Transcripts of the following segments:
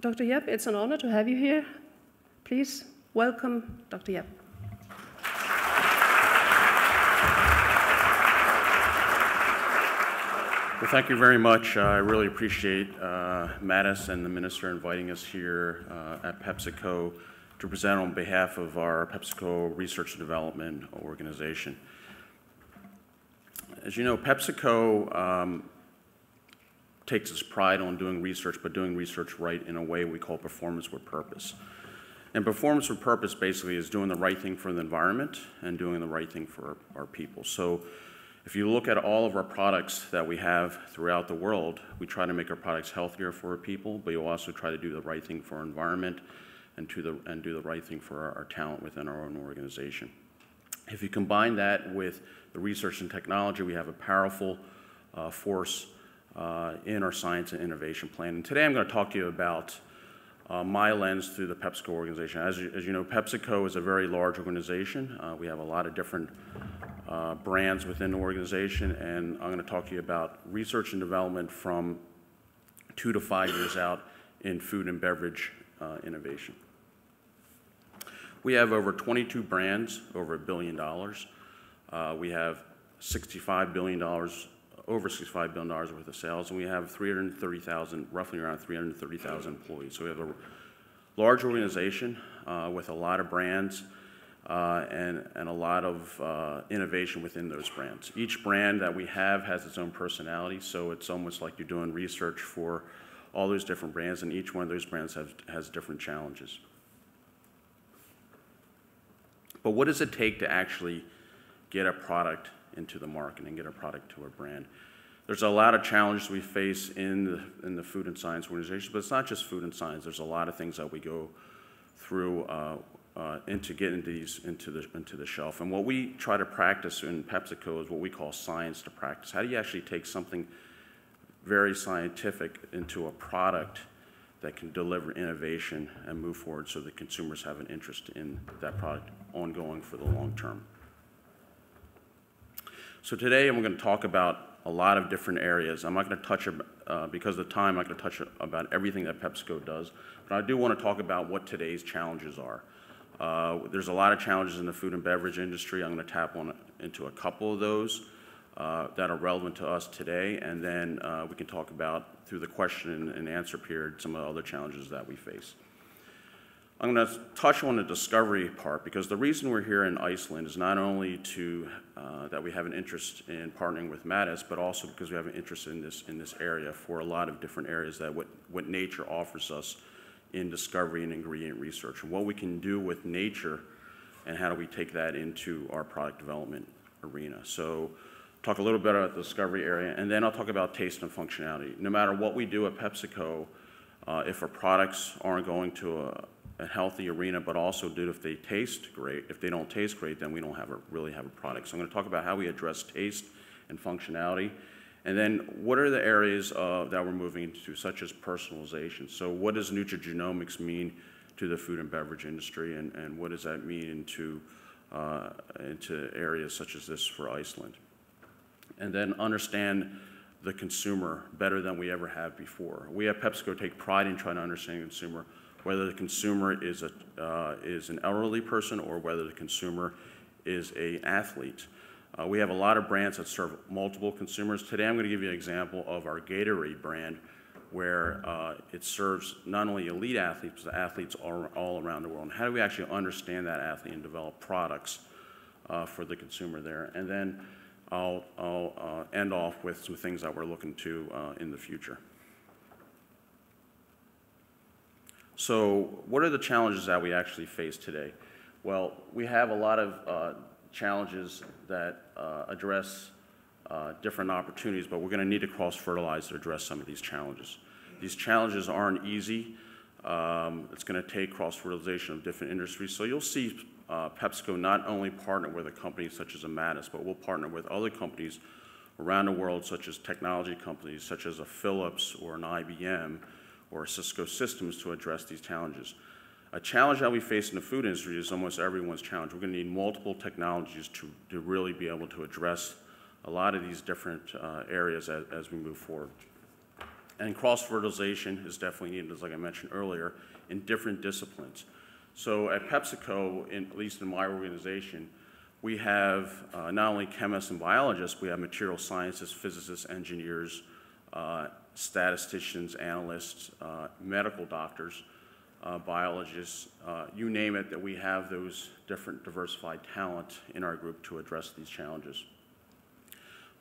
Dr. Yep, it's an honor to have you here. Please welcome Dr. Yep. Well, thank you very much. I really appreciate uh, Matís and the minister inviting us here uh, at PepsiCo to present on behalf of our PepsiCo Research and Development Organization. As you know, PepsiCo um, takes its pride on doing research, but doing research right in a way we call performance with purpose. And performance with purpose basically is doing the right thing for the environment and doing the right thing for our, our people. So if you look at all of our products that we have throughout the world, we try to make our products healthier for our people, but you also try to do the right thing for our environment and, to the, and do the right thing for our, our talent within our own organization. If you combine that with the research and technology, we have a powerful uh, force uh, in our science and innovation plan. And today I'm going to talk to you about uh, my lens through the PepsiCo organization. As you, as you know, PepsiCo is a very large organization. Uh, we have a lot of different uh, brands within the organization, and I'm going to talk to you about research and development from two to five years out in food and beverage uh, innovation. We have over 22 brands, over a billion dollars. Uh, we have $65 billion, over $65 billion worth of sales, and we have 330,000, roughly around 330,000 employees. So we have a large organization uh, with a lot of brands uh, and, and a lot of uh, innovation within those brands. Each brand that we have has its own personality, so it's almost like you're doing research for all those different brands, and each one of those brands has, has different challenges. But what does it take to actually get a product into the market and get our product to our brand? There's a lot of challenges we face in the, in the food and science organization, but it's not just food and science. There's a lot of things that we go through uh, uh, into getting these into the, into the shelf. And what we try to practice in PepsiCo is what we call science to practice. How do you actually take something very scientific into a product that can deliver innovation and move forward so that consumers have an interest in that product ongoing for the long term? So today I'm going to talk about a lot of different areas. I'm not going to touch, uh, because of the time, I'm not going to touch about everything that PepsiCo does, but I do want to talk about what today's challenges are. Uh, there's a lot of challenges in the food and beverage industry. I'm going to tap on into a couple of those uh, that are relevant to us today, and then uh, we can talk about, through the question and answer period, some of the other challenges that we face. I'm going to touch on the discovery part because the reason we're here in Iceland is not only to uh, that we have an interest in partnering with Matís, but also because we have an interest in this in this area for a lot of different areas that what, what nature offers us in discovery and ingredient research and what we can do with nature and how do we take that into our product development arena. So talk a little bit about the discovery area and then I'll talk about taste and functionality. No matter what we do at PepsiCo, uh, if our products aren't going to a, a, healthy arena, but also do if they taste great. If they don't taste great, then we don't have a, really have a product. So I'm going to talk about how we address taste and functionality and then what are the areas uh, that we're moving into, such as personalization? So what does nutrigenomics mean to the food and beverage industry, and, and what does that mean into, uh, into areas such as this for Iceland? And then understand the consumer better than we ever have before. We at PepsiCo take pride in trying to understand the consumer, whether the consumer is, a, uh, is an elderly person or whether the consumer is an athlete. Uh, we have a lot of brands that serve multiple consumers. Today I'm going to give you an example of our Gatorade brand where uh, it serves not only elite athletes, but athletes all, all, around the world. And how do we actually understand that athlete and develop products uh, for the consumer there? And then I'll, I'll uh, end off with some things that we're looking to uh, in the future. So what are the challenges that we actually face today? Well, we have a lot of uh, challenges that uh, address uh, different opportunities, but we're going to need to cross-fertilize to address some of these challenges. These challenges aren't easy. Um, it's going to take cross-fertilization of different industries. So you'll see uh, PepsiCo not only partner with a company such as a Matís, but we'll partner with other companies around the world, such as technology companies, such as a Philips or an IBM or Cisco Systems to address these challenges. A challenge that we face in the food industry is almost everyone's challenge. We're going to need multiple technologies to, to really be able to address a lot of these different uh, areas as, as we move forward. And cross-fertilization is definitely needed, as like I mentioned earlier, in different disciplines. So at PepsiCo, in, at least in my organization, we have uh, not only chemists and biologists, we have material scientists, physicists, engineers, uh, statisticians, analysts, uh, medical doctors, uh, biologists, uh, you name it, that we have those different diversified talent in our group to address these challenges.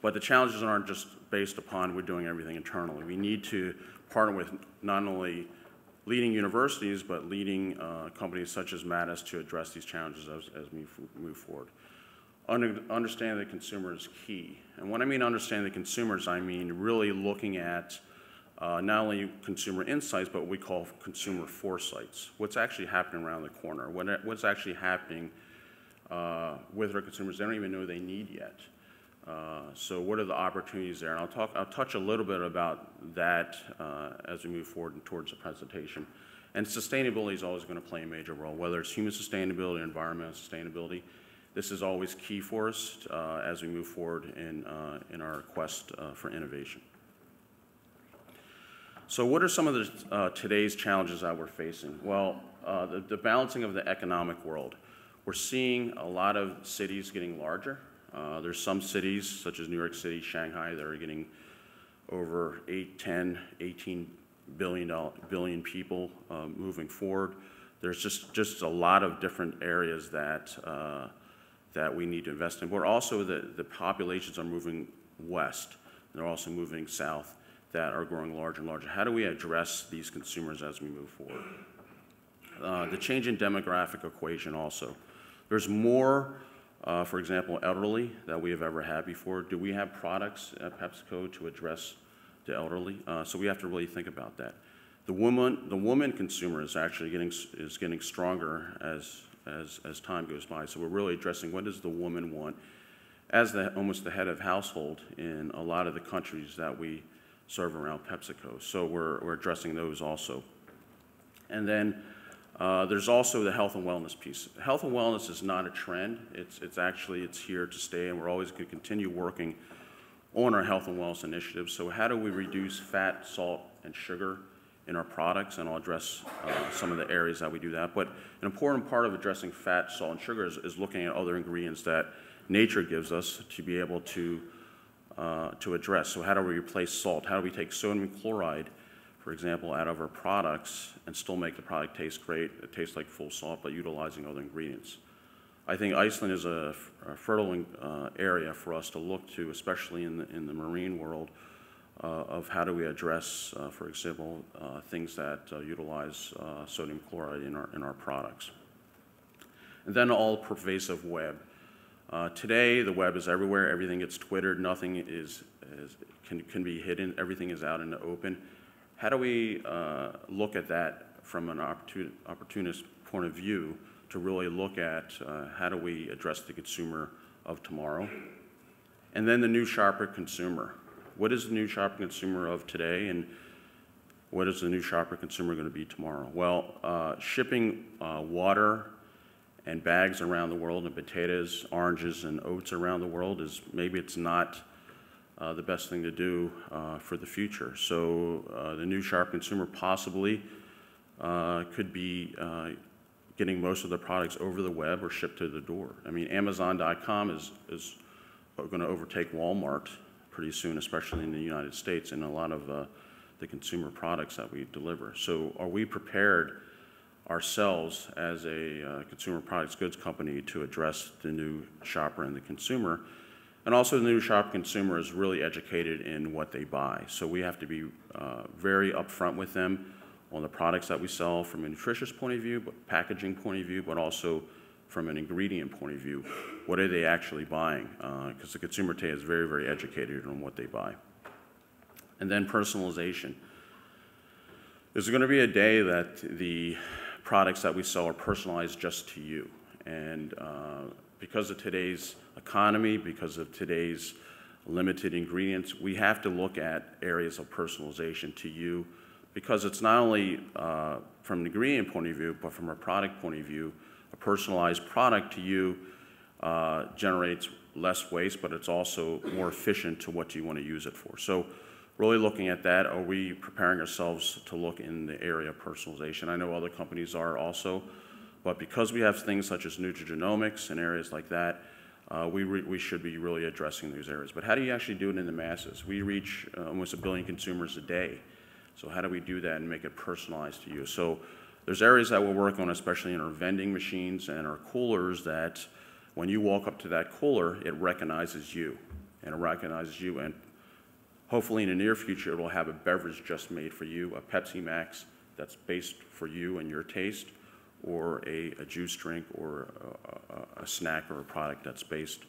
But the challenges aren't just based upon we're doing everything internally. We need to partner with not only leading universities, but leading uh, companies such as Matís to address these challenges as, as we move forward. Under, understanding the consumer is key. And when I mean understanding the consumers, I mean really looking at uh, not only consumer insights, but what we call consumer foresights. What's actually happening around the corner? What, what's actually happening uh, with our consumers they don't even know they need yet. Uh, so what are the opportunities there? And I'll talk, I'll touch a little bit about that uh, as we move forward towards the presentation. And sustainability is always going to play a major role, whether it's human sustainability, environmental sustainability. This is always key for us uh, as we move forward in, uh, in our quest for innovation. So what are some of the, uh, today's challenges that we're facing? Well, the, the balancing of the economic world. We're seeing a lot of cities getting larger, uh, there's some cities, such as New York City, Shanghai, that are getting over 8, 10, 18 billion, billion people uh, moving forward. There's just, just a lot of different areas that, uh, that we need to invest in. But also the, the populations are moving west. They're also moving south that are growing larger and larger. How do we address these consumers as we move forward? Uh, the change in demographic equation also. There's more uh, for example, elderly that we have ever had before. Do we have products at PepsiCo to address the elderly? Uh, so we have to really think about that. The woman, the woman consumer is actually getting is getting stronger as as as time goes by. So we're really addressing what does the woman want as the almost the head of household in a lot of the countries that we serve around PepsiCo. So we're we're addressing those also. And then uh, there's also the health and wellness piece. Health and wellness is not a trend. It's, it's actually, it's here to stay, and we're always going to continue working on our health and wellness initiatives. So how do we reduce fat, salt, and sugar in our products? And I'll address uh, some of the areas that we do that. But an important part of addressing fat, salt, and sugar is, is looking at other ingredients that nature gives us to be able to, uh, to address. So how do we replace salt? How do we take sodium chloride for example, out of our products and still make the product taste great. It tastes like full salt, but utilizing other ingredients. I think Iceland is a, a fertile uh, area for us to look to, especially in the, in the marine world, uh, of how do we address, uh, for example, uh, things that uh, utilize uh, sodium chloride in our, in our products. And then all pervasive web. Today, the web is everywhere. Everything gets twittered. Nothing is, is, can, can be hidden. Everything is out in the open. How do we uh, look at that from an opportun opportunist point of view to really look at uh, how do we address the consumer of tomorrow? And then the new shopper consumer. What is the new shopper consumer of today and what is the new shopper consumer going to be tomorrow? Well, uh, shipping uh, water and bags around the world and potatoes, oranges, and oats around the world is maybe it's not uh, the best thing to do uh, for the future. So uh, the new Sharp consumer possibly uh, could be uh, getting most of the products over the web or shipped to the door. I mean, Amazon.com is, is going to overtake Walmart pretty soon, especially in the United States, and a lot of uh, the consumer products that we deliver. So are we prepared ourselves as a consumer products goods company to address the new shopper and the consumer? And also the new shop consumer is really educated in what they buy. So we have to be uh, very upfront with them on the products that we sell from a nutritious point of view, but packaging point of view, but also from an ingredient point of view. What are they actually buying? Because uh, the consumer today is very, very educated on what they buy. And then personalization. There's going to be a day that the products that we sell are personalized just to you. And uh, because of today's economy, because of today's limited ingredients, we have to look at areas of personalization to you because it's not only uh, from an ingredient point of view, but from a product point of view, a personalized product to you uh, generates less waste, but it's also more efficient to what you want to use it for. So really looking at that, are we preparing ourselves to look in the area of personalization? I know other companies are also, but because we have things such as nutrigenomics and areas like that, uh, we, we should be really addressing those areas. But how do you actually do it in the masses? We reach uh, almost a billion consumers a day. So how do we do that and make it personalized to you? So there's areas that we're working on, especially in our vending machines and our coolers, that when you walk up to that cooler, it recognizes you, and it recognizes you, and hopefully in the near future, it will have a beverage just made for you, a Pepsi Max that's based for you and your taste, or a, a juice drink, or a, a, snack or a product that's based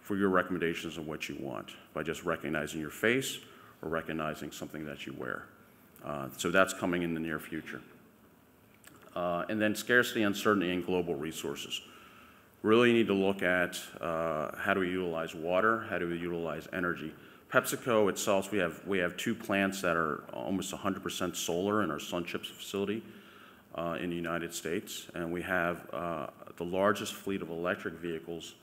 for your recommendations of what you want by just recognizing your face or recognizing something that you wear. Uh, so that's coming in the near future. Uh, and then scarcity, uncertainty, and global resources. Really need to look at uh, how do we utilize water, how do we utilize energy. PepsiCo itself, we have, we have two plants that are almost 100% solar in our Sunchips facility uh, in the United States, and we have uh, the largest fleet of electric vehicles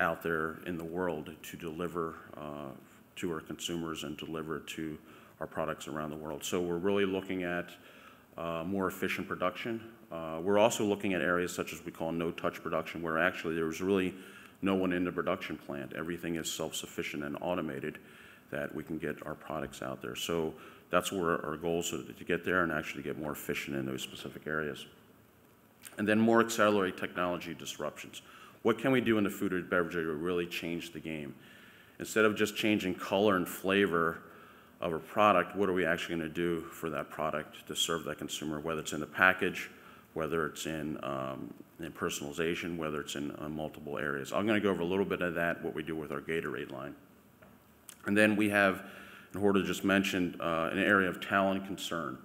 out there in the world to deliver uh, to our consumers and deliver to our products around the world. So we're really looking at uh, more efficient production. Uh, we're also looking at areas such as we call no-touch production, where actually there's really no one in the production plant. Everything is self-sufficient and automated that we can get our products out there. So that's where our goal is to get there and actually get more efficient in those specific areas. And then more accelerate technology disruptions. What can we do in the food or beverage area to really change the game? Instead of just changing color and flavor of a product, what are we actually going to do for that product to serve that consumer, whether it's in the package, whether it's in, um, in personalization, whether it's in uh, multiple areas. I'm going to go over a little bit of that, what we do with our Gatorade line. And then we have, and Hörður just mentioned, uh, an area of talent concern.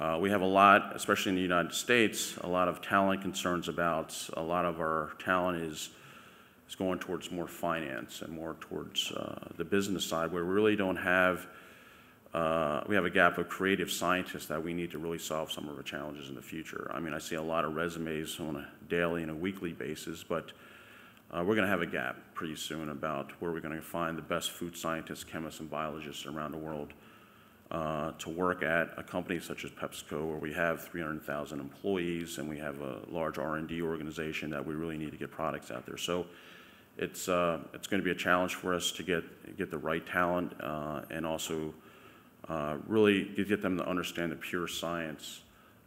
Uh, we have a lot, especially in the United States, a lot of talent concerns about a lot of our talent is is going towards more finance and more towards uh, the business side, where we really don't have uh, we have a gap of creative scientists that we need to really solve some of our challenges in the future. I mean, I see a lot of resumes on a daily and a weekly basis, but uh, we're going to have a gap pretty soon about where we're going to find the best food scientists, chemists, and biologists around the world uh, to work at a company such as PepsiCo, where we have 300,000 employees and we have a large R&D organization that we really need to get products out there. So it's uh, it's going to be a challenge for us to get get the right talent uh, and also uh, really get them to understand the pure science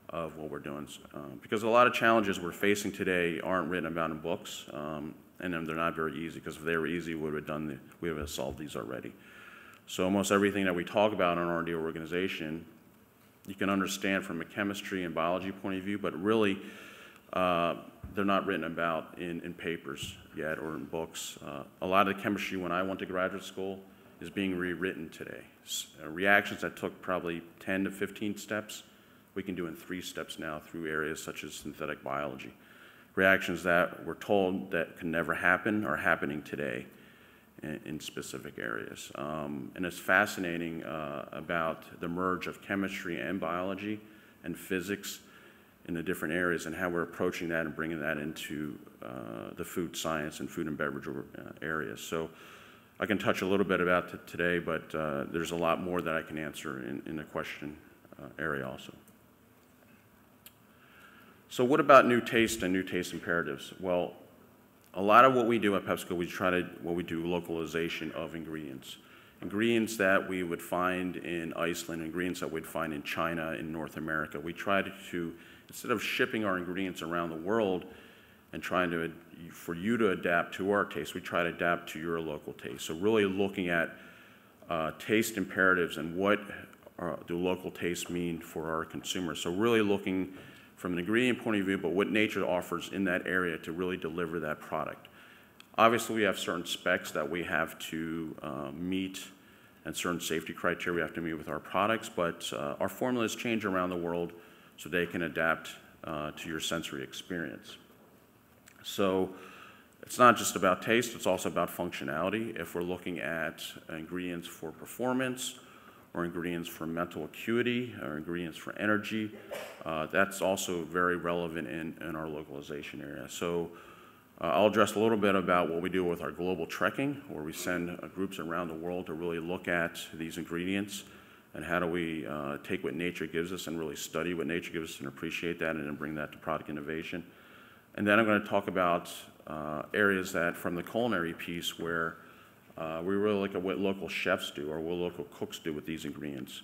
of what we're doing. Uh, because a lot of challenges we're facing today aren't written about in books, um, and they're not very easy, because if they were easy, we would have done the, we would have solved these already. So almost everything that we talk about in our R&D organization, you can understand from a chemistry and biology point of view, but really, uh, they're not written about in, in papers yet or in books. Uh, a lot of the chemistry when I went to graduate school is being rewritten today. Uh, reactions that took probably 10 to 15 steps, we can do in three steps now through areas such as synthetic biology. Reactions that we're told that can never happen are happening today in, in specific areas. Um, and it's fascinating uh, about the merge of chemistry and biology and physics in the different areas and how we're approaching that and bringing that into uh, the food science and food and beverage uh, areas. So I can touch a little bit about today, but uh, there's a lot more that I can answer in, in the question uh, area also. So what about new taste and new taste imperatives? Well, a lot of what we do at PepsiCo, we try to, what we do, localization of ingredients. Ingredients that we would find in Iceland, ingredients that we'd find in China, in North America. We try to, instead of shipping our ingredients around the world, and trying to, for you to adapt to our taste, we try to adapt to your local taste. So really looking at uh, taste imperatives and what uh, do local tastes mean for our consumers. So really looking from an ingredient point of view, but what nature offers in that area to really deliver that product. Obviously, we have certain specs that we have to uh, meet and certain safety criteria we have to meet with our products, but uh, our formulas change around the world so they can adapt uh, to your sensory experience. So it's not just about taste, it's also about functionality. If we're looking at ingredients for performance, or ingredients for mental acuity, or ingredients for energy, uh, that's also very relevant in, in our localization area. So Uh, I'll address a little bit about what we do with our global trekking, where we send uh, groups around the world to really look at these ingredients and how do we uh, take what nature gives us and really study what nature gives us and appreciate that and then bring that to product innovation. And then I'm going to talk about uh, areas that from the culinary piece where uh, we really look at what local chefs do or what local cooks do with these ingredients.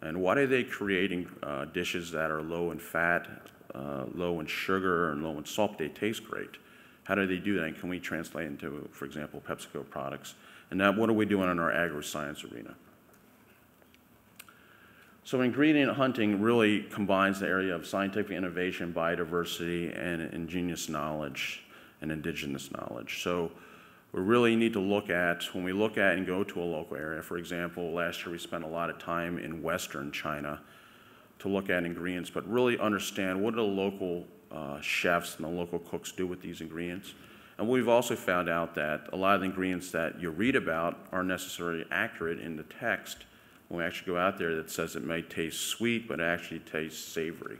And why are they creating uh, dishes that are low in fat, uh, low in sugar, and low in salt, they taste great? How do they do that? And can we translate into, for example, PepsiCo products? And now, what are we doing in our agri-science arena? So ingredient hunting really combines the area of scientific innovation, biodiversity, and ingenious knowledge and indigenous knowledge. So we really need to look at, when we look at and go to a local area, for example, last year we spent a lot of time in Western China to look at ingredients, but really understand what do the local uh, chefs and the local cooks do with these ingredients. And we've also found out that a lot of the ingredients that you read about aren't necessarily accurate in the text when we actually go out there that says it may taste sweet, but it actually tastes savory.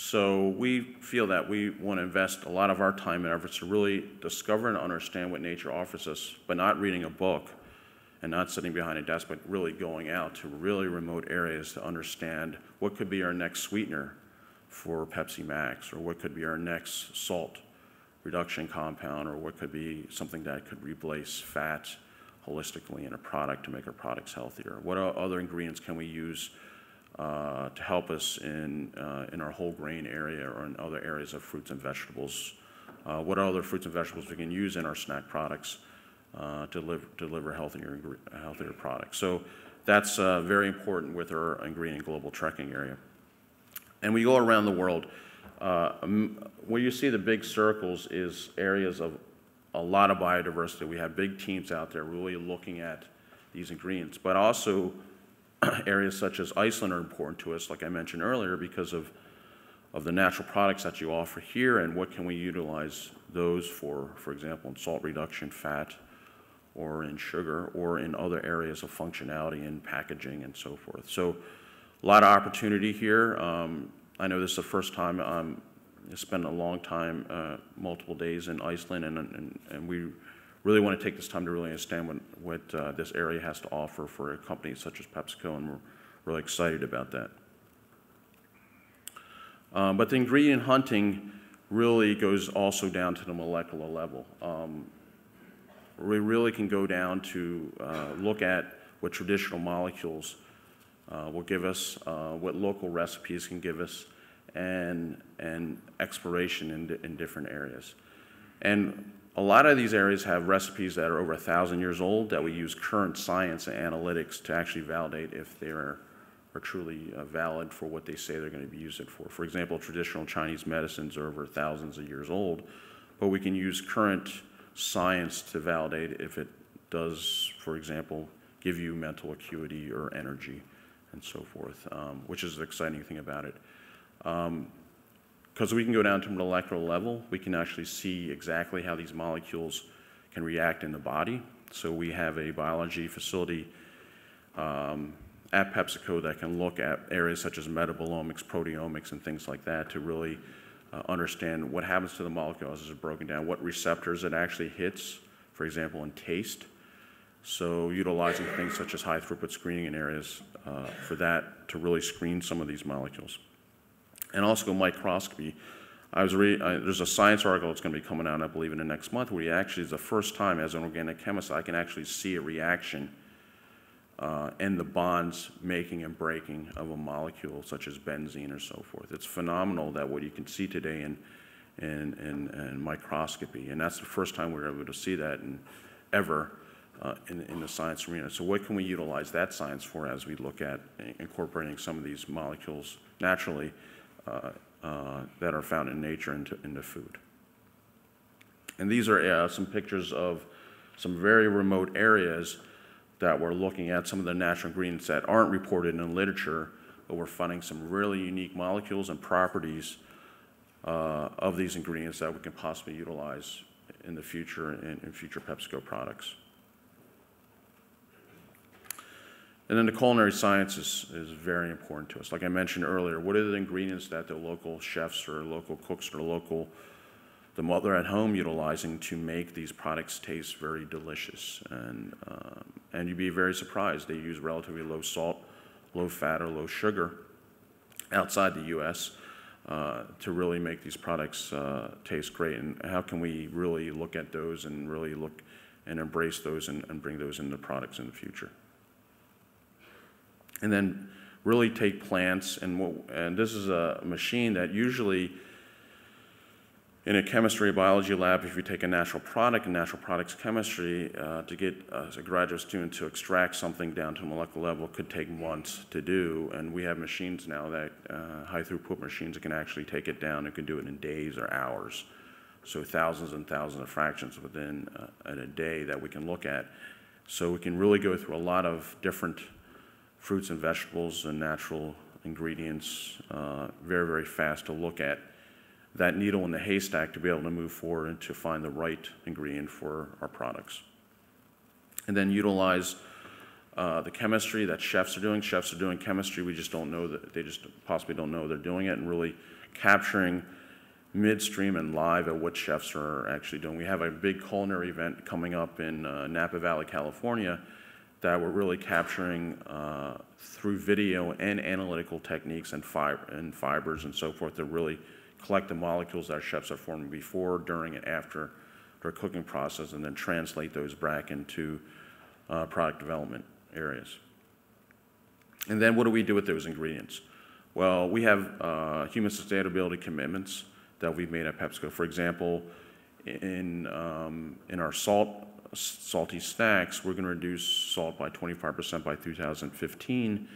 So we feel that we want to invest a lot of our time and efforts to really discover and understand what nature offers us, but not reading a book and not sitting behind a desk, but really going out to really remote areas to understand what could be our next sweetener for Pepsi Max, or what could be our next salt reduction compound, or what could be something that could replace fat holistically in a product to make our products healthier? What other ingredients can we use uh, to help us in, uh, in our whole grain area or in other areas of fruits and vegetables? Uh, what other fruits and vegetables we can use in our snack products uh, to deliver, deliver healthier, healthier products? So that's uh, very important with our ingredient global trekking area. And we go around the world. Uh, where you see the big circles is areas of a lot of biodiversity. We have big teams out there really looking at these ingredients, but also areas such as Iceland are important to us, like I mentioned earlier, because of, of the natural products that you offer here and what can we utilize those for, for example, in salt reduction, fat, or in sugar, or in other areas of functionality in packaging and so forth. So a lot of opportunity here. Um, I know this is the first time I'm spent a long time, uh, multiple days in Iceland, and, and, and we really want to take this time to really understand what, what uh, this area has to offer for a company such as PepsiCo, and we're really excited about that. Um, but the ingredient hunting really goes also down to the molecular level. Um, we really can go down to uh, look at what traditional molecules uh, will give us, uh, what local recipes can give us, and, and exploration in, in different areas. And a lot of these areas have recipes that are over a thousand years old that we use current science and analytics to actually validate if they are, are truly uh, valid for what they say they're going to be used for. For example, traditional Chinese medicines are over thousands of years old, but we can use current science to validate if it does, for example, give you mental acuity or energy and so forth, um, which is the exciting thing about it. Because we can go down to molecular level, we can actually see exactly how these molecules can react in the body. So we have a biology facility um, at PepsiCo that can look at areas such as metabolomics, proteomics, and things like that to really uh, understand what happens to the molecule as it's broken down, what receptors it actually hits, for example, in taste. So utilizing things such as high throughput screening in areas uh, for that to really screen some of these molecules and also microscopy. I was uh, there's a science article that's going to be coming out, I believe, in the next month, where you actually, is the first time as an organic chemist, I can actually see a reaction uh, in the bonds making and breaking of a molecule, such as benzene or so forth. It's phenomenal that what you can see today in, in, in, in microscopy, and that's the first time we are able to see that in, ever uh, in, in the science arena. So what can we utilize that science for as we look at incorporating some of these molecules naturally that are found in nature into, into food. And these are uh, some pictures of some very remote areas that we're looking at some of the natural ingredients that aren't reported in literature, but we're finding some really unique molecules and properties uh, of these ingredients that we can possibly utilize in the future in, in future PepsiCo products. And then the culinary science is, is very important to us. Like I mentioned earlier, what are the ingredients that the local chefs or local cooks or local the mother at home utilizing to make these products taste very delicious. And, um, and you'd be very surprised. They use relatively low salt, low fat, or low sugar outside the U.S. Uh, to really make these products uh, taste great. And how can we really look at those and really look and embrace those and, and bring those into products in the future? And then really take plants and what, and this is a machine that usually in a chemistry biology lab, if you take a natural product in natural products chemistry, uh, to get uh, a graduate student to extract something down to a molecular level could take months to do. And we have machines now that uh, high throughput machines that can actually take it down and can do it in days or hours. So thousands and thousands of fractions within uh, a day that we can look at. So we can really go through a lot of different fruits and vegetables and natural ingredients uh, very, very fast to look at that needle in the haystack to be able to move forward and to find the right ingredient for our products. And then utilize uh, the chemistry that chefs are doing. Chefs are doing chemistry, we just don't know that, they just possibly don't know they're doing it, and really capturing midstream and live at what chefs are actually doing. We have a big culinary event coming up in uh, Napa Valley, California, that we're really capturing uh, through video and analytical techniques and, fib and fibers and so forth to really collect the molecules that our chefs are forming before, during, and after their cooking process, and then translate those back into uh, product development areas. And then what do we do with those ingredients? Well, we have uh, human sustainability commitments that we've made at PepsiCo. For example, in, um, in our salt, salty snacks, we're going to reduce salt by 25% by 2015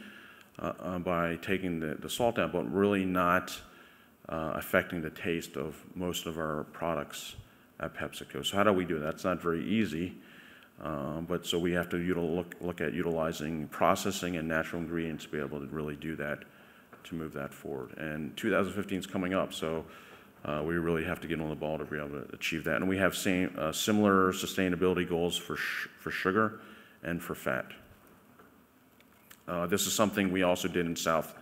uh, uh, by taking the, the salt out, but really not uh, affecting the taste of most of our products at PepsiCo. So how do we do that? It's not very easy, uh, but so we have to look, look at utilizing processing and natural ingredients to be able to really do that, to move that forward. And 2015 is coming up, so uh, we really have to get on the ball to be able to achieve that. And we have same, uh, similar sustainability goals for, for sugar and for fat. Uh, this is something we also did in South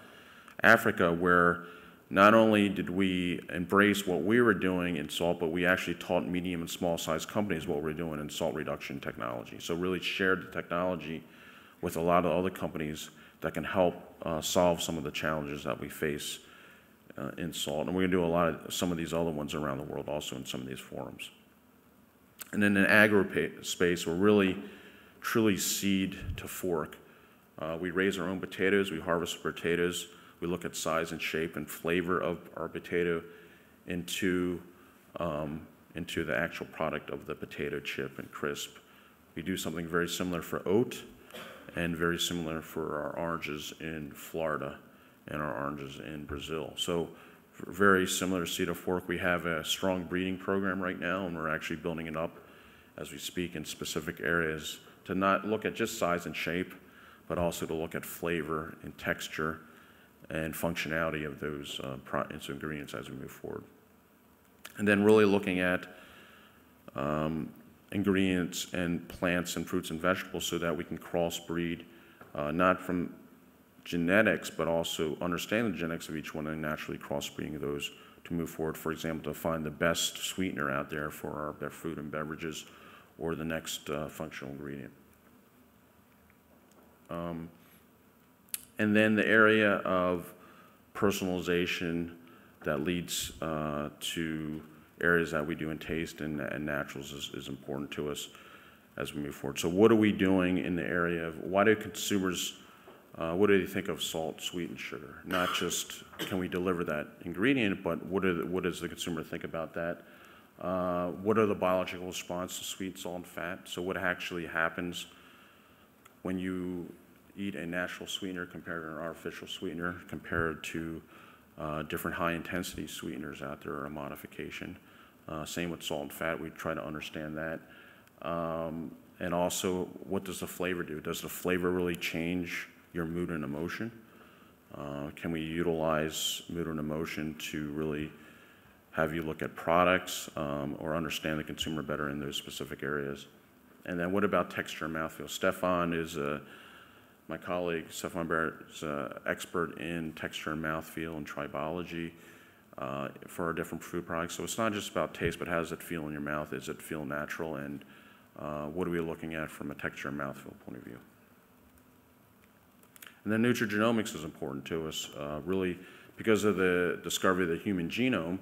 Africa where not only did we embrace what we were doing in salt, but we actually taught medium and small sized companies what we're doing in salt reduction technology. So really shared the technology with a lot of other companies that can help uh, solve some of the challenges that we face uh, in salt. And we're going to do a lot of some of these other ones around the world also in some of these forums. And then in agro space, we're really truly seed to fork. Uh, we raise our own potatoes, we harvest potatoes. We look at size and shape and flavor of our potato into, um, into the actual product of the potato chip and crisp. We do something very similar for oat and very similar for our oranges in Florida and our oranges in Brazil. So very similar to Seed Fork. We have a strong breeding program right now, and we're actually building it up as we speak in specific areas to not look at just size and shape, but also to look at flavor and texture and functionality of those uh, ingredients as we move forward. And then really looking at um, ingredients and plants and fruits and vegetables so that we can crossbreed, uh, not from genetics, but also understand the genetics of each one and naturally crossbreeding those to move forward. For example, to find the best sweetener out there for our food and beverages or the next uh, functional ingredient. Um, and then the area of personalization that leads uh, to areas that we do in taste and, and naturals is, is important to us as we move forward. So what are we doing in the area of why do consumers, uh, what do they think of salt, sweet, and sugar? Not just can we deliver that ingredient, but what, the, what does the consumer think about that? Uh, what are the biological response to sweet, salt, and fat? So what actually happens when you eat a natural sweetener compared to an artificial sweetener compared to uh, different high intensity sweeteners out there or a modification. Uh, same with salt and fat, we try to understand that. Um, and also, what does the flavor do? Does the flavor really change your mood and emotion? Uh, can we utilize mood and emotion to really have you look at products um, or understand the consumer better in those specific areas? And then what about texture and mouthfeel? Stefan is a my colleague, Stefan Barrett, is an expert in texture and mouthfeel and tribology. uh, for our different food products. So it's not just about taste, but how does it feel in your mouth? Does it feel natural? And uh, what are we looking at from a texture and mouthfeel point of view? And then nutrigenomics is important to us, uh, really because of the discovery of the human genome.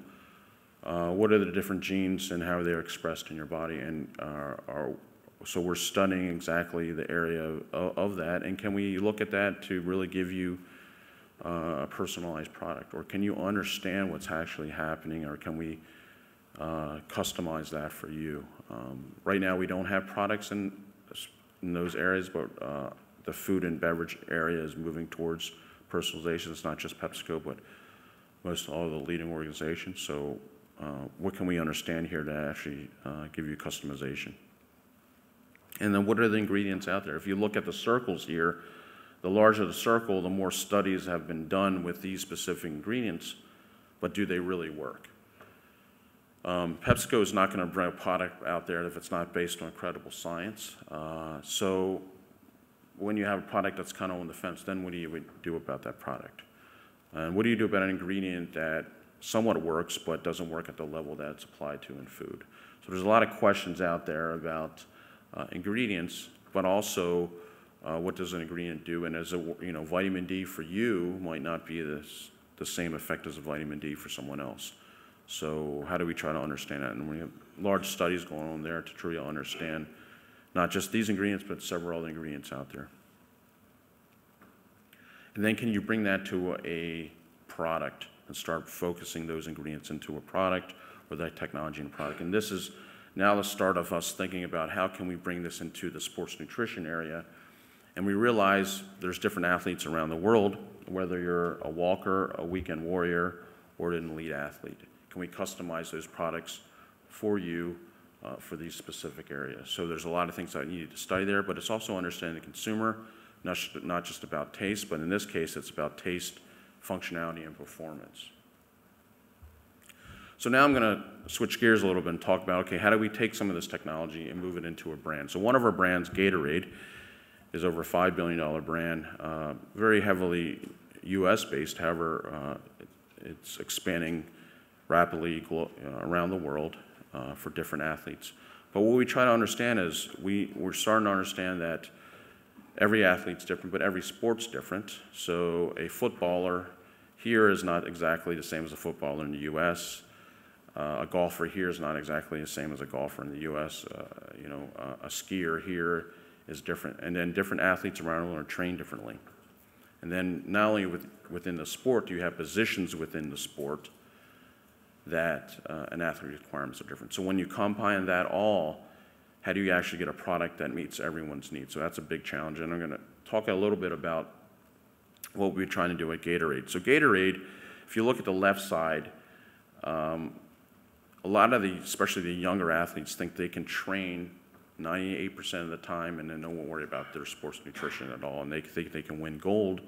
Uh, what are the different genes and how they're expressed in your body? And are, so we're studying exactly the area of, of, that. And can we look at that to really give you uh, a personalized product? Or can you understand what's actually happening? Or can we uh, customize that for you? Um, right now, we don't have products in, in those areas, but uh, the food and beverage area is moving towards personalization. It's not just PepsiCo, but most all of the leading organizations. So uh, what can we understand here to actually uh, give you customization? And then what are the ingredients out there? If you look at the circles here, the larger the circle, the more studies have been done with these specific ingredients, but do they really work? Um, PepsiCo is not going to bring a product out there if it's not based on credible science. Uh, so when you have a product that's kind of on the fence, then what do you do about that product? And what do you do about an ingredient that somewhat works but doesn't work at the level that it's applied to in food? So there's a lot of questions out there about uh, ingredients, but also uh, what does an ingredient do? And as a, you know, vitamin D for you might not be this, the same effect as a vitamin D for someone else. So how do we try to understand that? And we have large studies going on there to truly understand not just these ingredients, but several other ingredients out there. And then can you bring that to a product and start focusing those ingredients into a product or that technology in a product? And this is now the start of us thinking about how can we bring this into the sports nutrition area. And we realize there's different athletes around the world, whether you're a walker, a weekend warrior, or an elite athlete. Can we customize those products for you uh, for these specific areas. So there's a lot of things that you need to study there, but it's also understanding the consumer, not, not just about taste, but in this case, it's about taste, functionality, and performance. So now I'm going to switch gears a little bit and talk about, okay, how do we take some of this technology and move it into a brand? So one of our brands, Gatorade, is over a $5 billion brand, uh, very heavily US-based, however, uh, it's expanding rapidly uh, around the world uh, for different athletes. But what we try to understand is we, we're starting to understand that every athlete's different, but every sport's different. So a footballer here is not exactly the same as a footballer in the U.S. Uh, a golfer here is not exactly the same as a golfer in the U.S. Uh, you know, uh, a skier here is different, and then different athletes around the world are trained differently. And then not only with, within the sport, you have positions within the sport that uh, an athlete requirements are different. So when you combine that all, how do you actually get a product that meets everyone's needs? So that's a big challenge. And I'm going to talk a little bit about what we're trying to do at Gatorade. So Gatorade, if you look at the left side, um, a lot of the, especially the younger athletes, think they can train 98% of the time and then don't worry about their sports nutrition at all, and they think they can win gold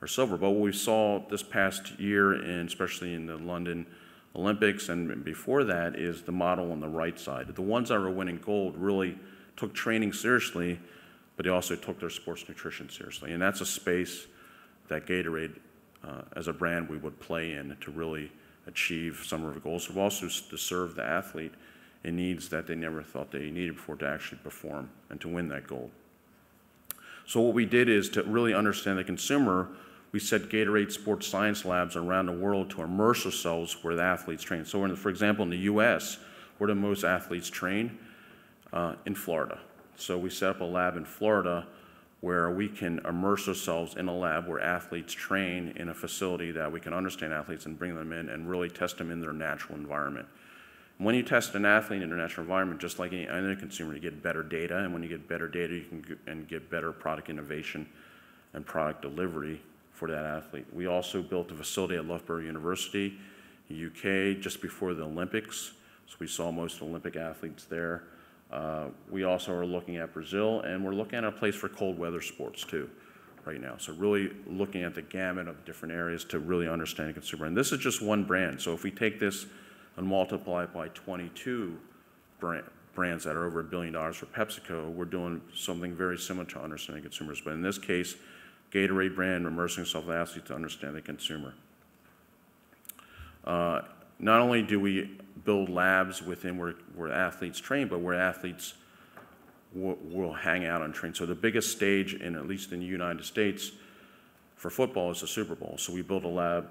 or silver. But what we saw this past year, and especially in the London Olympics and before that is the model on the right side. The ones that were winning gold really took training seriously, but they also took their sports nutrition seriously. And that's a space that Gatorade, uh, as a brand, we would play in to really achieve some of our goals, but also to serve the athlete in needs that they never thought they needed before to actually perform and to win that gold. So what we did is to really understand the consumer we set Gatorade sports science labs around the world to immerse ourselves where the athletes train. So, in, for example, in the U.S., where do most athletes train? Uh, in Florida. So we set up a lab in Florida where we can immerse ourselves in a lab where athletes train in a facility that we can understand athletes and bring them in and really test them in their natural environment. When you test an athlete in their natural environment, just like any other consumer, you get better data, and when you get better data, you can and get better product innovation and product delivery for that athlete. We also built a facility at Loughborough University, UK, just before the Olympics. So we saw most Olympic athletes there. Uh, we also are looking at Brazil, and we're looking at a place for cold weather sports too, right now. So really looking at the gamut of different areas to really understand the consumer. And this is just one brand. So if we take this and multiply it by 22 brand, brands that are over a billion dollars for PepsiCo, we're doing something very similar to understanding consumers. But in this case, Gatorade brand immersing yourself in athletes to understand the consumer. Uh, Not only do we build labs within where, where athletes train, but where athletes will, hang out and train. So the biggest stage in, at least in the United States, for football is the Super Bowl. So we built a lab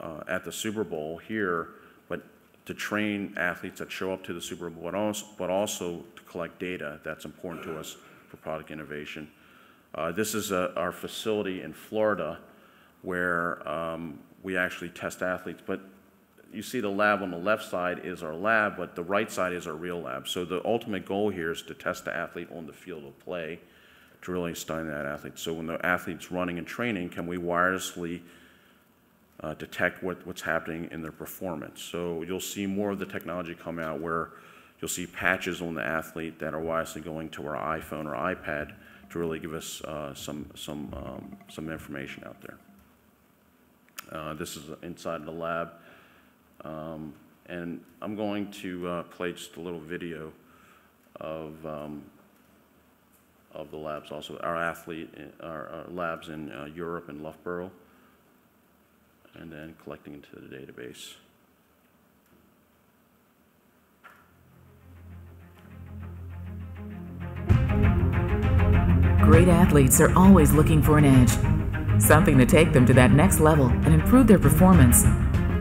uh, at the Super Bowl here, but to train athletes that show up to the Super Bowl, but also, but also to collect data that's important to us for product innovation. Uh, This is uh, our facility in Florida where um, we actually test athletes, but you see the lab on the left side is our lab, but the right side is our real lab. So the ultimate goal here is to test the athlete on the field of play to really study that athlete. So when the athlete's running and training, can we wirelessly uh, detect what, what's happening in their performance? So you'll see more of the technology come out where you'll see patches on the athlete that are wirelessly going to our iPhone or iPad to really give us uh, some, some, um, some information out there. Uh, This is inside the lab. Um, And I'm going to uh, play just a little video of, um, of the labs also, our athlete, uh, our our labs in uh, Europe and Loughborough, and then collecting into the database. Great athletes are always looking for an edge, something to take them to that next level and improve their performance.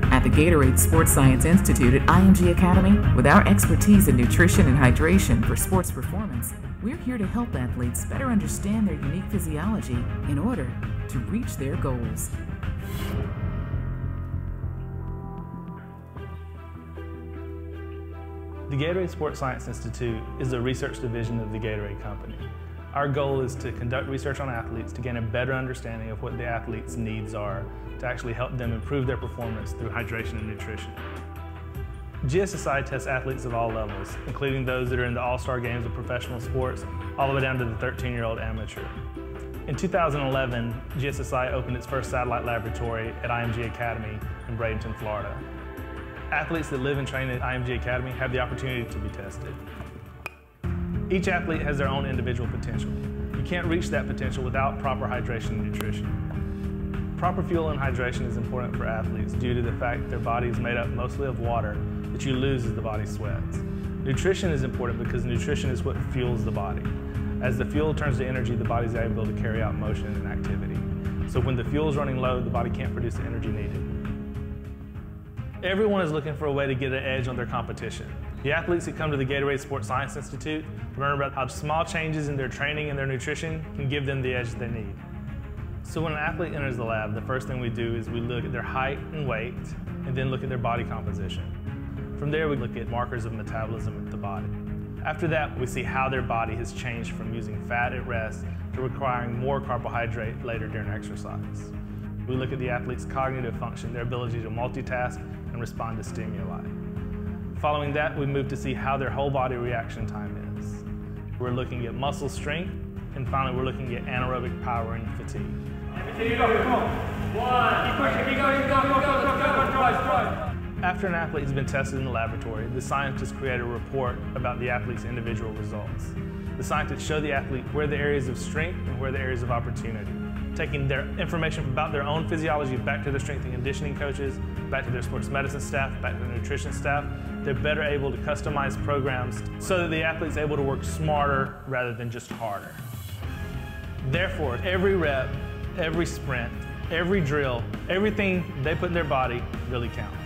At the Gatorade Sports Science Institute at IMG Academy, with our expertise in nutrition and hydration for sports performance, we're here to help athletes better understand their unique physiology in order to reach their goals. The Gatorade Sports Science Institute is a research division of the Gatorade Company. Our goal is to conduct research on athletes to gain a better understanding of what the athlete's needs are to actually help them improve their performance through hydration and nutrition. GSSI tests athletes of all levels, including those that are in the all-star games of professional sports, all the way down to the 13-year-old amateur. In 2011, GSSI opened its first satellite laboratory at IMG Academy in Bradenton, Florida. Athletes that live and train at IMG Academy have the opportunity to be tested. Each athlete has their own individual potential. You can't reach that potential without proper hydration and nutrition. Proper fuel and hydration is important for athletes due to the fact their body is made up mostly of water that you lose as the body sweats. Nutrition is important because nutrition is what fuels the body. As the fuel turns to energy, the body is able to carry out motion and activity. So when the fuel is running low, the body can't produce the energy needed. Everyone is looking for a way to get an edge on their competition. The athletes that come to the Gatorade Sports Science Institute learn about how small changes in their training and their nutrition can give them the edge they need. So when an athlete enters the lab, the first thing we do is we look at their height and weight, and then look at their body composition. From there, we look at markers of metabolism at the body. After that, we see how their body has changed from using fat at rest to requiring more carbohydrate later during exercise. We look at the athlete's cognitive function, their ability to multitask and respond to stimuli. Following that, we move to see how their whole body reaction time is. We're looking at muscle strength, and finally, we're looking at anaerobic power and fatigue. After an athlete has been tested in the laboratory, the scientists create a report about the athlete's individual results. The scientists show the athlete where the areas of strength and where the areas of opportunity taking their information about their own physiology back to their strength and conditioning coaches, back to their sports medicine staff, back to their nutrition staff. They're better able to customize programs so that the athlete's able to work smarter rather than just harder. Therefore, every rep, every sprint, every drill, everything they put in their body really counts.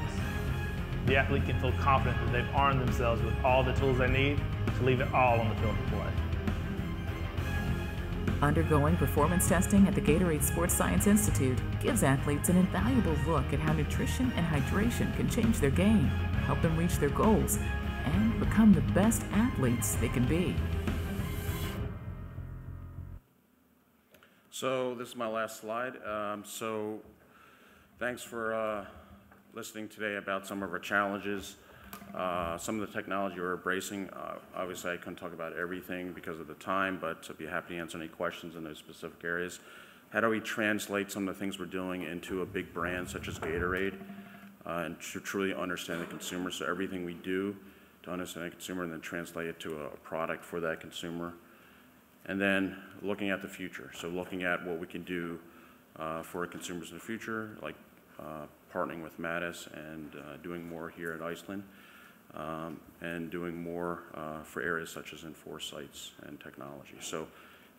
The athlete can feel confident that they've armed themselves with all the tools they need to leave it all on the field of play. Undergoing performance testing at the Gatorade Sports Science Institute gives athletes an invaluable look at how nutrition and hydration can change their game, help them reach their goals, and become the best athletes they can be. So this is my last slide. Um, So thanks for uh, listening today about some of our challenges, uh, some of the technology we're embracing. Uh, Obviously, I couldn't talk about everything because of the time, but I'd be happy to answer any questions in those specific areas. How do we translate some of the things we're doing into a big brand such as Gatorade uh, and to truly understand the consumer? So everything we do to understand the consumer and then translate it to a product for that consumer. And then looking at the future, so looking at what we can do uh, for consumers in the future, like uh, partnering with Matís and doing more here at Iceland, um, and doing more uh, for areas such as in foresights and technology. So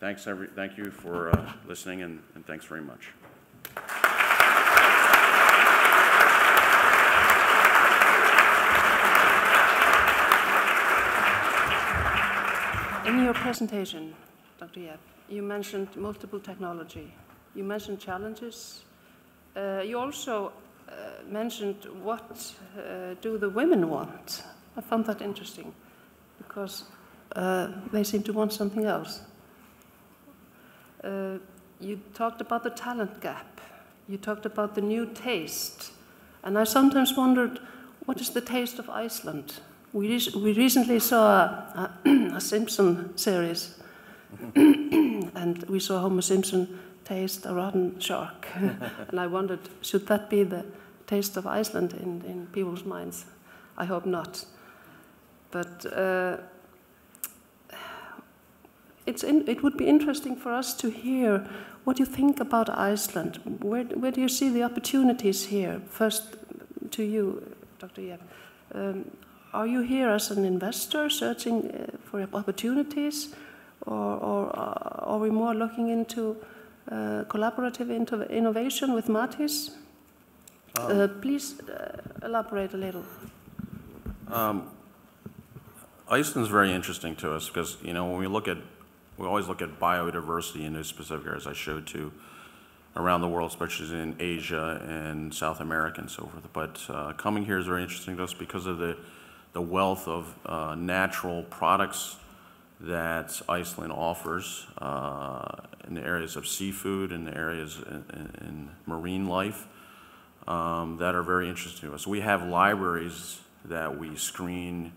thanks, every, thank you for uh, listening, and, and thanks very much. In your presentation, Dr. Yep, you mentioned multiple technology. You mentioned challenges. Uh, you also mentioned what uh, do the women want. I found that interesting because uh, they seem to want something else. Uh, you talked about the talent gap. You talked about the new taste. And I sometimes wondered, what is the taste of Iceland? We, we recently saw a, a, a Simpson series, and we saw Homer Simpson taste a rotten shark. and I wondered, should that be the taste of Iceland in, in people's minds? I hope not. But uh, it's in, it would be interesting for us to hear what you think about Iceland. Where, where do you see the opportunities here? First, to you, Dr. Yep. Um, are you here as an investor searching uh, for opportunities, or, or uh, are we more looking into uh, collaborative innovation with Matís? Um, please elaborate a little. Um, Iceland's very interesting to us because, you know, when we look at, we always look at biodiversity in those specific areas I showed to around the world, especially in Asia and South America and so forth. But uh, coming here is very interesting to us because of the the wealth of uh, natural products that Iceland offers uh, in the areas of seafood and the areas in, in, in marine life um, that are very interesting to us. We have libraries that we screen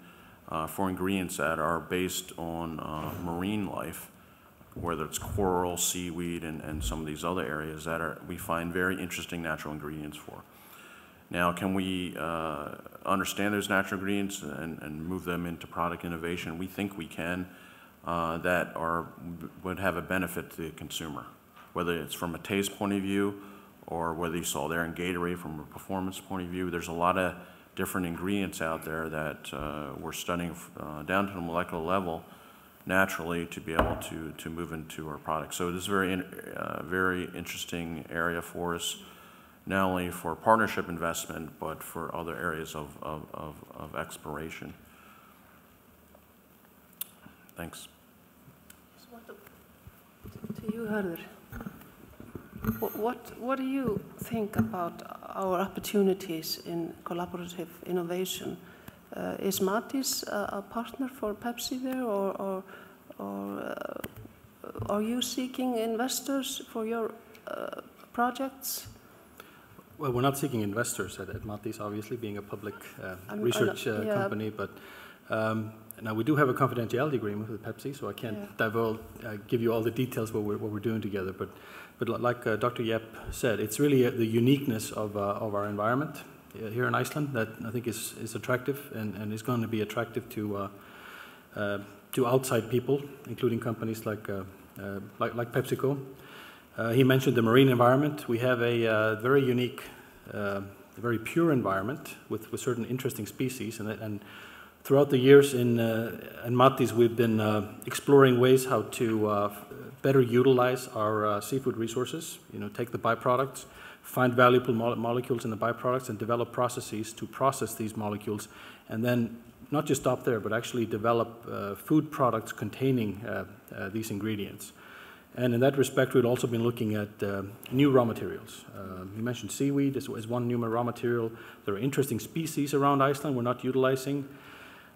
uh, for ingredients that are based on uh, marine life, whether it's coral, seaweed, and, and some of these other areas that are, we find very interesting natural ingredients for. Now, can we uh, understand those natural ingredients and, and, move them into product innovation? We think we can. Uh, that are would have a benefit to the consumer, whether it's from a taste point of view or whether you saw there in Gatorade from a performance point of view. There's a lot of different ingredients out there that uh, we're studying uh, down to the molecular level naturally to be able to, to move into our products. So it is a very, uh, very interesting area for us not only for partnership investment, but for other areas of, of, of, of exploration. Thanks. To you, Hörður. What, what, do you think about our opportunities in collaborative innovation? Uh, is Matís a, a, partner for Pepsi there, or, or, or uh, are you seeking investors for your uh, projects? Well, we're not seeking investors at, at Matís, obviously, being a public uh, research uh, yeah. company, but um, now we do have a confidentiality agreement with Pepsi, so I can't yeah. divulge, uh, give you all the details what we're, what we're doing together. But, but like uh, Dr. Yep said, it's really uh, the uniqueness of, uh, of our environment here in Iceland that I think is, is attractive and, and is going to be attractive to, to outside people, including companies like, like, like PepsiCo. Uh, he mentioned the marine environment. We have a uh, very unique, uh, very pure environment with, with certain interesting species. And, and throughout the years in, uh, in Matís, we've been uh, exploring ways how to uh, better utilize our seafood resources, you know, take the byproducts, find valuable mo molecules in the byproducts, and develop processes to process these molecules, and then not just stop there, but actually develop food products containing these ingredients. And in that respect, we've also been looking at uh, new raw materials. Uh, you mentioned seaweed as, as, one new raw material. There are interesting species around Iceland we're not utilizing.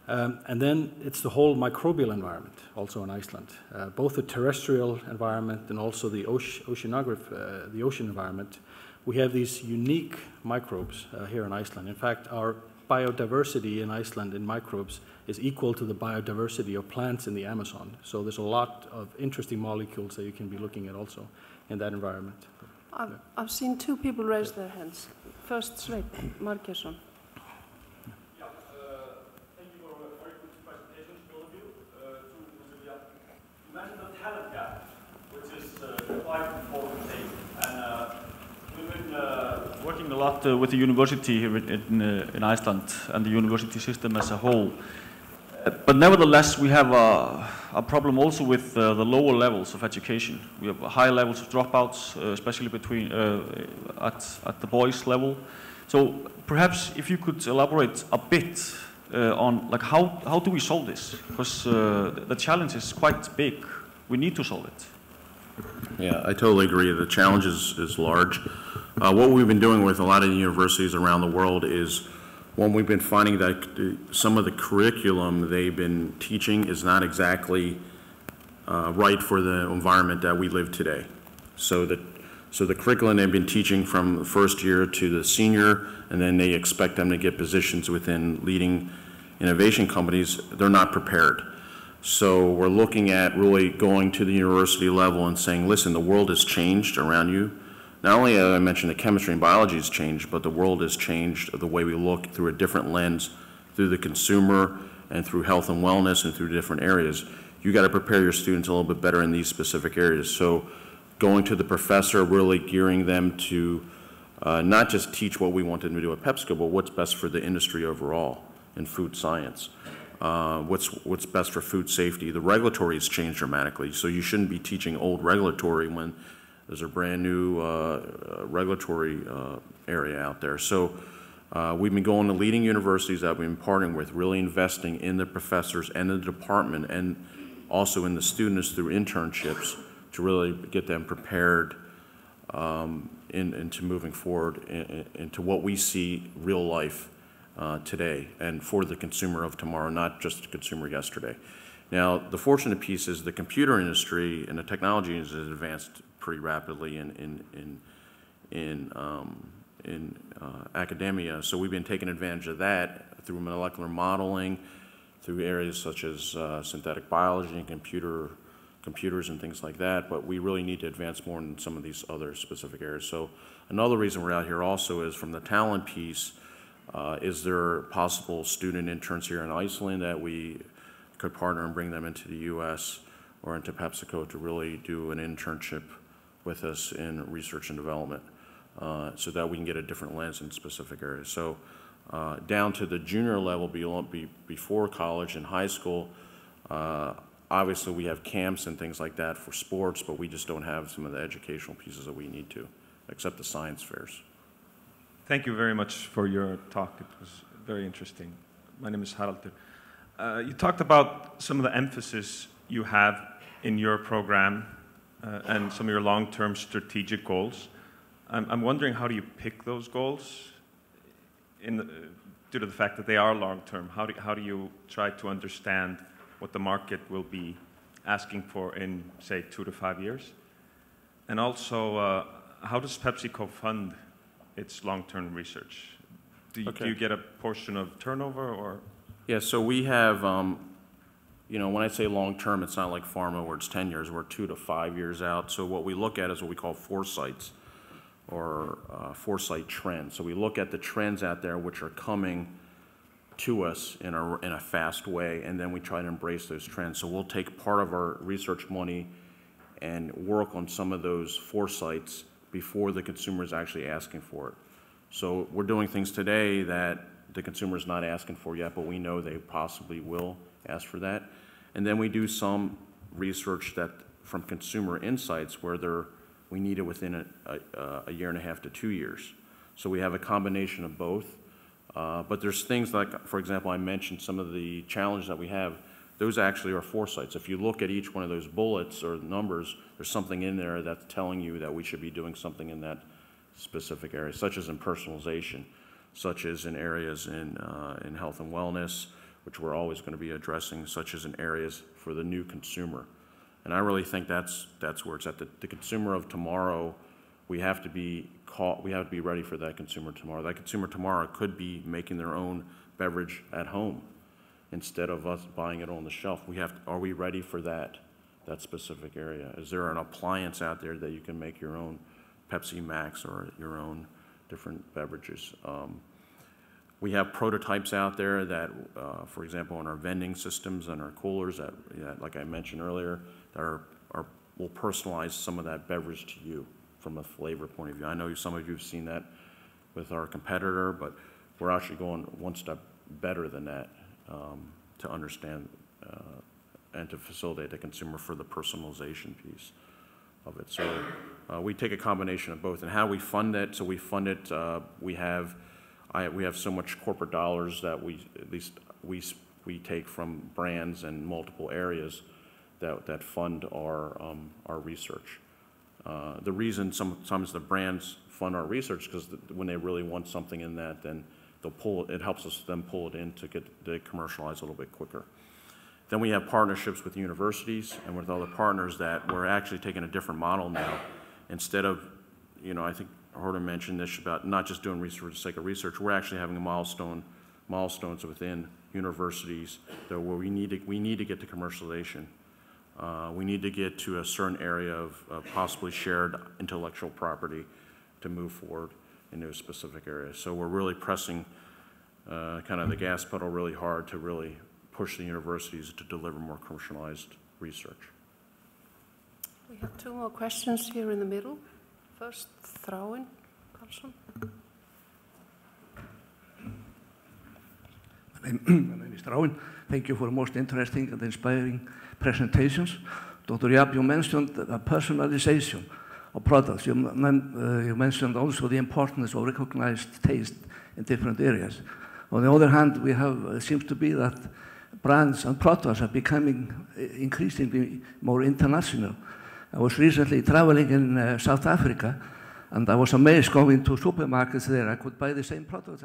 Um, and then it's the whole microbial environment also in Iceland, uh, both the terrestrial environment and also the oceanograph, uh, the ocean environment. We have these unique microbes uh, here in Iceland. In fact, our biodiversity in Iceland in microbes is equal to the biodiversity of plants in the Amazon. So there's a lot of interesting molecules that you can be looking at also in that environment. I've, I've seen two people raise their hands. First, Svein Margesson. Working a lot uh, with the university here in, uh, in Iceland and the university system as a whole. Uh, but nevertheless, we have a, a problem also with uh, the lower levels of education. We have high levels of dropouts, uh, especially between at, at the boys level. So perhaps if you could elaborate a bit on like how, how do we solve this? Because the challenge is quite big. We need to solve it. Yeah, I totally agree. The challenge is, is large. Uh, what we've been doing with a lot of the universities around the world is when we've been finding that some of the curriculum they've been teaching is not exactly uh, right for the environment that we live today. So the, so the curriculum they've been teaching from the first year to the senior, and then they expect them to get positions within leading innovation companies, they're not prepared. So we're looking at really going to the university level and saying, listen, the world has changed around you. Not only have I mentioned the chemistry and biology has changed, but the world has changed the way we look through a different lens, through the consumer and through health and wellness and through different areas. You got to prepare your students a little bit better in these specific areas. So going to the professor, really gearing them to uh, not just teach what we want them to do at PepsiCo, but what's best for the industry overall in food science. Uh, what's what's best for food safety. The regulatory has changed dramatically, so you shouldn't be teaching old regulatory when there's a brand new uh, uh, regulatory uh, area out there. So uh, we've been going to leading universities that we've been partnering with, really investing in the professors and the department and also in the students through internships to really get them prepared um, in, into moving forward in, into what we see real life uh, today and for the consumer of tomorrow, not just the consumer yesterday. Now, the fortunate piece is the computer industry and the technology is advanced pretty rapidly in in in in, um, in uh, academia. So we've been taking advantage of that through molecular modeling, through areas such as uh, synthetic biology and computer computers and things like that. But we really need to advance more in some of these other specific areas. So another reason we're out here also is from the talent piece. Uh, is there possible student interns here in Iceland that we could partner and bring them into the U.S. or into PepsiCo to really do an internship with us in research and development uh, so that we can get a different lens in specific areas. So uh, down to the junior level be, before college and high school, uh, obviously we have camps and things like that for sports, but we just don't have some of the educational pieces that we need to, except the science fairs. Thank you very much for your talk. It was very interesting. My name is Haraldur. Uh, you talked about some of the emphasis you have in your program uh, and some of your long-term strategic goals. I'm, I'm, wondering how do you pick those goals the, due to the fact that they are long-term? How do, how do you try to understand what the market will be asking for in, say, two to five years? And also, uh, how does PepsiCo fund its long-term research? Do you, okay. do you, get a portion of turnover or? Yeah, so we have um, you know, when I say long-term, it's not like pharma where it's 10 years, we're two to five years out. So what we look at is what we call foresights or uh, foresight trends. So we look at the trends out there which are coming to us in a, in a fast way, and then we try to embrace those trends. So we'll take part of our research money and work on some of those foresights before the consumer is actually asking for it. So we're doing things today that the consumer is not asking for yet, but we know they possibly will ask for that. And then we do some research that from consumer insights where they're, we need it within a, a, a year and a half to two years. So we have a combination of both. Uh, but there's things like, for example, I mentioned some of the challenges that we have. Those actually are foresights. If you look at each one of those bullets or numbers, there's something in there that's telling you that we should be doing something in that specific area, such as in personalization, such as in areas in, uh, in health and wellness, which we're always going to be addressing, such as in areas for the new consumer. And I really think that's, that's where it's at. The, the consumer of tomorrow, we have to be caught, we have to be ready for that consumer tomorrow. That consumer tomorrow could be making their own beverage at home instead of us buying it on the shelf. We have, are we ready for that, that specific area? Is there an appliance out there that you can make your own Pepsi Max or your own different beverages? Um, we have prototypes out there that, uh, for example, in our vending systems and our coolers that, that like I mentioned earlier, that are, are, will personalize some of that beverage to you from a flavor point of view. I know some of you have seen that with our competitor, but we're actually going one step better than that um, to understand uh, and to facilitate the consumer for the personalization piece of it. So uh, we take a combination of both. And how we fund it, so we fund it, uh, we have, I, we have so much corporate dollars that we, at least we, we take from brands and multiple areas that, that fund our, um, our research. Uh, the reason sometimes the brands fund our research because when they really want something in that, then they'll pull it, it helps us then pull it in to get to commercialize a little bit quicker. Then we have partnerships with universities and with other partners that we're actually taking a different model now. Instead of, you know, I think Hörður mentioned this about not just doing research for the sake of research, we're actually having milestone, milestones within universities that where we need to, we need to get to commercialization. Uh, we need to get to a certain area of, of possibly shared intellectual property to move forward into a specific area. So we're really pressing uh, kind of the gas pedal really hard to really push the universities to deliver more commercialized research. We have two more questions here in the middle. First, Thráinn Karlsson. My name, my name is Thráinn. Thank you for most interesting and inspiring presentations. Dr. Jaap, you mentioned personalization of products. You, uh, you mentioned also the importance of recognized taste in different areas. On the other hand, we have, it seems to be that brands and products are becoming uh, increasingly more international. I was recently traveling in uh, South Africa and I was amazed going to supermarkets there. I could buy the same products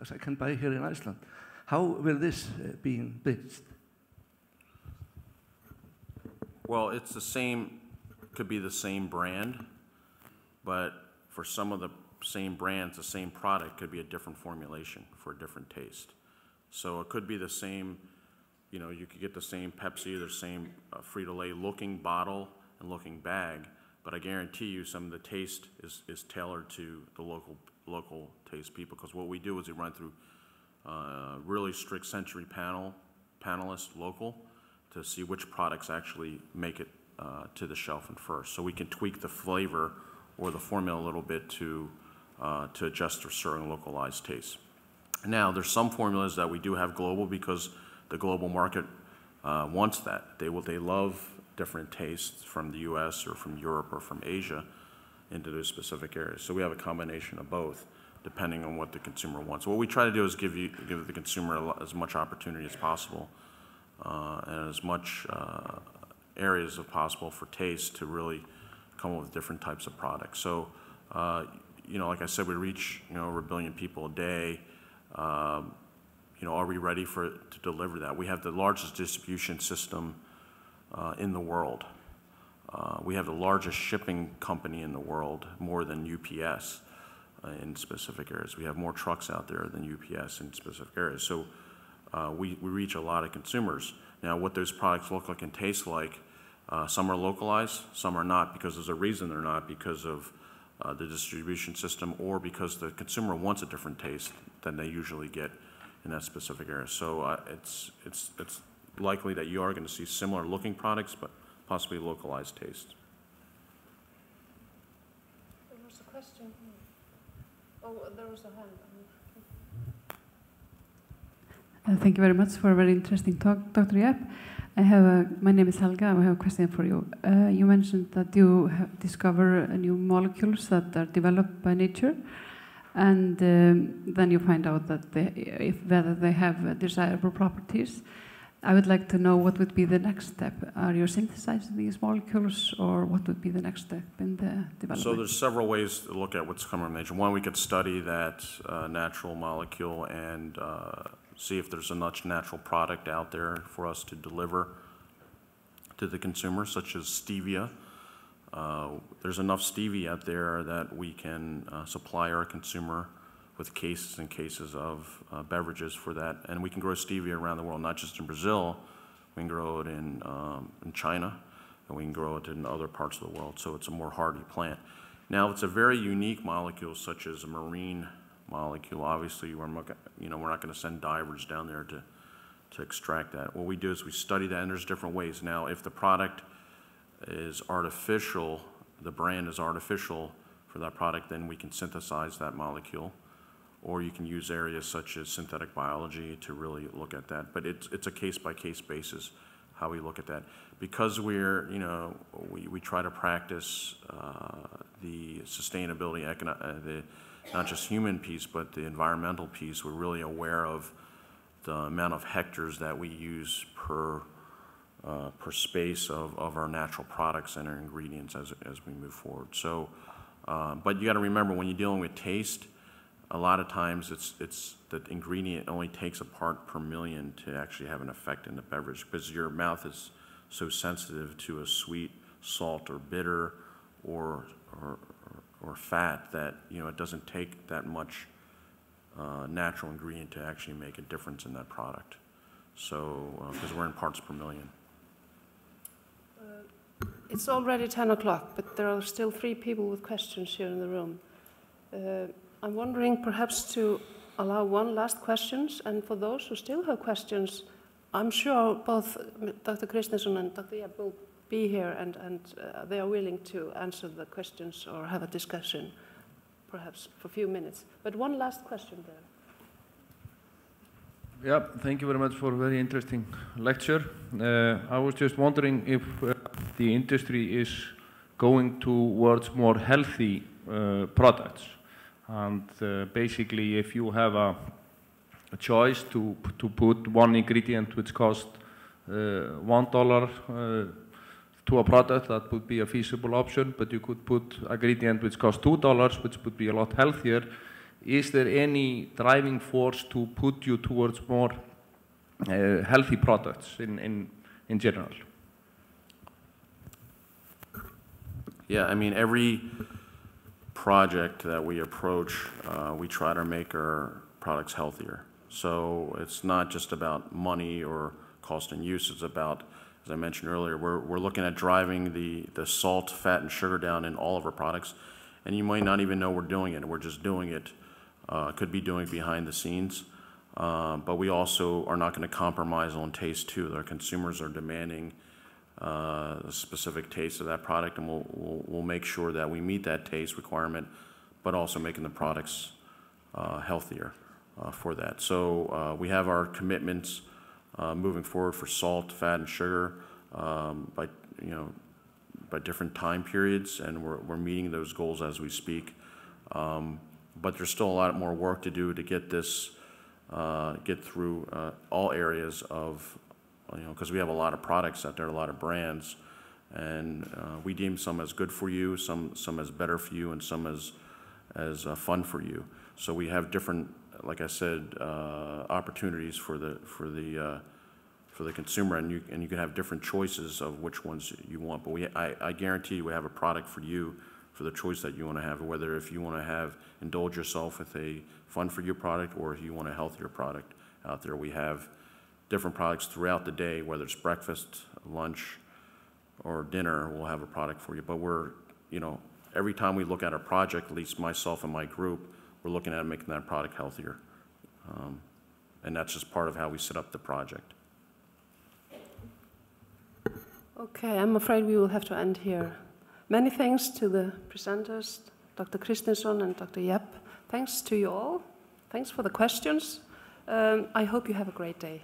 as, I can buy here in Iceland. How will this uh, be bridged? Well, it's the same, could be the same brand, but for some of the same brands, the same product could be a different formulation for a different taste. So it could be the same you know, you could get the same Pepsi, the same uh, Frito-Lay looking bottle and looking bag, but I guarantee you some of the taste is, is tailored to the local, local taste people. Because what we do is we run through uh, really strict sensory panel, panelists local to see which products actually make it uh, to the shelf and first. So we can tweak the flavor or the formula a little bit to, uh, to adjust for certain localized tastes. Now, there's some formulas that we do have global because the global market uh, wants that. They will, they love different tastes from the U.S. or from Europe or from Asia into those specific areas. So we have a combination of both, depending on what the consumer wants. What we try to do is give you give the consumer as much opportunity as possible, uh, and as much uh, areas as possible for taste to really come up with different types of products. So, uh, you know, like I said, we reach you know over a billion people a day. Um, you know, are we ready for to deliver that? We have the largest distribution system in the world. Uh, we have the largest shipping company in the world, more than UPS uh, in specific areas. We have more trucks out there than UPS in specific areas. So uh, we, we reach a lot of consumers. Now, what those products look like and taste like, uh, some are localized, some are not, because there's a reason they're not, because of uh, the distribution system or because the consumer wants a different taste than they usually get in that specific area. So uh, it's, it's, it's likely that you are going to see similar looking products, but possibly localized taste. There was a question. Oh, there was a hand. Uh, thank you very much for a very interesting talk, Dr. Yep. I have a, my name is Helga. I have a question for you. Uh, you mentioned that you discover new molecules that are developed by nature and um, then you find out that they, if whether they have desirable properties. I would like to know what would be the next step. Are you synthesizing these molecules, or what would be the next step in the development? So there's several ways to look at what's coming from nature. One, we could study that uh, natural molecule and uh, see if there's a much natural product out there for us to deliver to the consumer, such as stevia. Uh, there's enough stevia out there that we can uh, supply our consumer with cases and cases of uh, beverages for that. And we can grow stevia around the world, not just in Brazil. We can grow it in, um, in China, and we can grow it in other parts of the world. So it's a more hardy plant. Now, it's a very unique molecule, such as a marine molecule. Obviously, we're not, you know, we're not going to send divers down there to, to extract that. What we do is we study that, and there's different ways. Now, if the product is artificial, the brand is artificial for that product, then we can synthesize that molecule or you can use areas such as synthetic biology to really look at that. But it's, it's a case-by-case basis how we look at that. Because we're, you know, we, we try to practice uh, the sustainability, uh, the, not just human piece, but the environmental piece, we're really aware of the amount of hectares that we use per, uh, per space of, of our natural products and our ingredients as, as we move forward. So, uh, but you got to remember when you're dealing with taste, a lot of times it's, it's the ingredient only takes a part per million to actually have an effect in the beverage because your mouth is so sensitive to a sweet, salt, or bitter, or, or, or fat that you know it doesn't take that much uh, natural ingredient to actually make a difference in that product. So, because uh, we're in parts per million. Uh, it's already 10 o'clock, but there are still three people with questions here in the room. I'm wondering perhaps to allow one last questions, and for those who still have questions, I'm sure both Dr. Kristinsson and Dr. Jebb will be here and, and uh, they are willing to answer the questions or have a discussion, perhaps for a few minutes. But one last question there. Yeah, thank you very much for a very interesting lecture. Uh, I was just wondering if uh, the industry is going towards more healthy uh, products. And uh, basically, if you have a, a, choice to, to put one ingredient which costs uh, one dollar uh, to a product, that would be a feasible option, but you could put a ingredient which costs two dollars, which would be a lot healthier. Is there any driving force to put you towards more uh, healthy products in, in, in general? Yeah, I mean, every project that we approach, uh, we try to make our products healthier. So it's not just about money or cost and use, it's about, as I mentioned earlier, we're, we're looking at driving the, the salt, fat, and sugar down in all of our products. And you might not even know we're doing it, we're just doing it. Uh, could be doing it behind the scenes. Uh, but we also are not going to compromise on taste too. Our consumers are demanding uh, specific taste of that product, and we'll, we'll, we'll, make sure that we meet that taste requirement, but also making the products uh, healthier uh, for that. So uh, we have our commitments uh, moving forward for salt, fat, and sugar um, by you know by different time periods, and we're, we're meeting those goals as we speak. Um, but there's still a lot more work to do to get this uh, get through all areas of you know, because we have a lot of products out there, a lot of brands, and uh, we deem some as good for you, some some as better for you, and some as as uh, fun for you. So we have different, like I said, uh, opportunities for the for the uh, for the consumer, and you and you can have different choices of which ones you want. But we, I, I guarantee you, we have a product for you for the choice that you want to have. Whether if you want to have indulge yourself with a fun for you product, or if you want a healthier product out there, we have different products throughout the day, whether it's breakfast, lunch, or dinner, we'll have a product for you. But we're, you know, every time we look at a project, at least myself and my group, we're looking at making that product healthier. Um, and that's just part of how we set up the project. Okay, I'm afraid we will have to end here. Many thanks to the presenters, Dr. Kristinsson and Dr. Yep. Thanks to you all. Thanks for the questions. Um, I hope you have a great day.